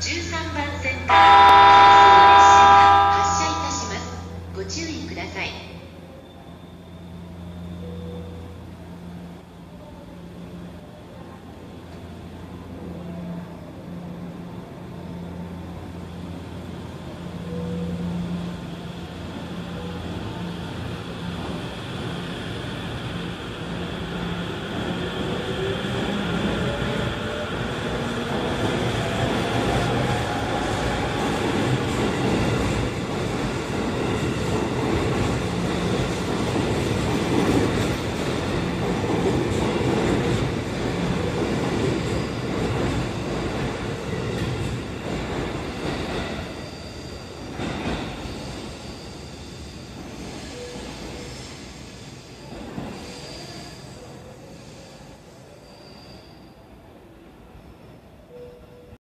13番線。から